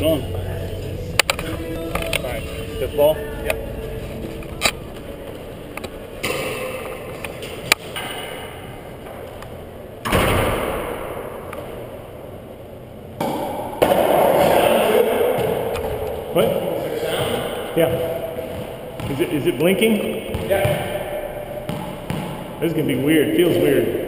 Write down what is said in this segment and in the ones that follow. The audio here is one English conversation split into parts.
It's on. Alright, good ball? Yep. What? Yeah. Is it is it blinking? Yeah. This is gonna be weird. Feels weird.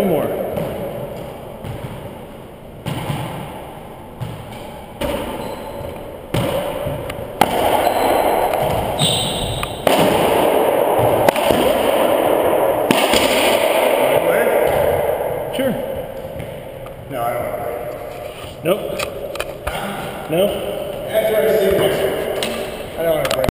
One more. Sure. No, I don't. Nope. No. That's where I see next. I don't want to